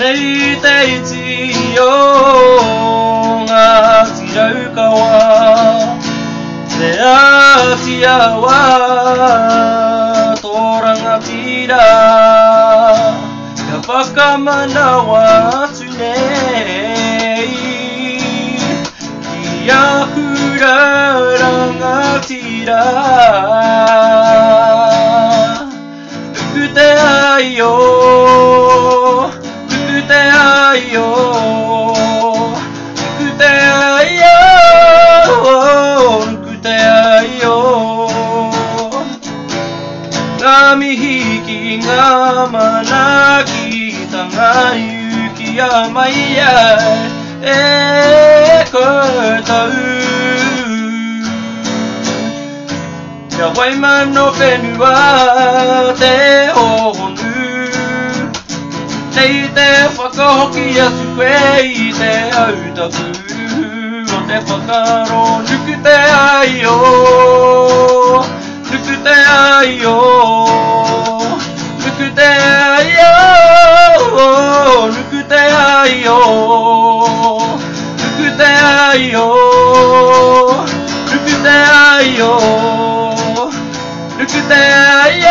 nei te iti o ngā ti raukawa Te ati awa tōranga pira Ka whakamanawa atu nei Ki a kuraranga tira tira mi hiki ngā ki ta ngā yuki a e koutou Kia wai mano whenua te ohonu Nei te whakahoki asu koe i te autaku O te whakaro nuku te ai o Nuku te ai o 愛よルクテ愛よルクテ愛よ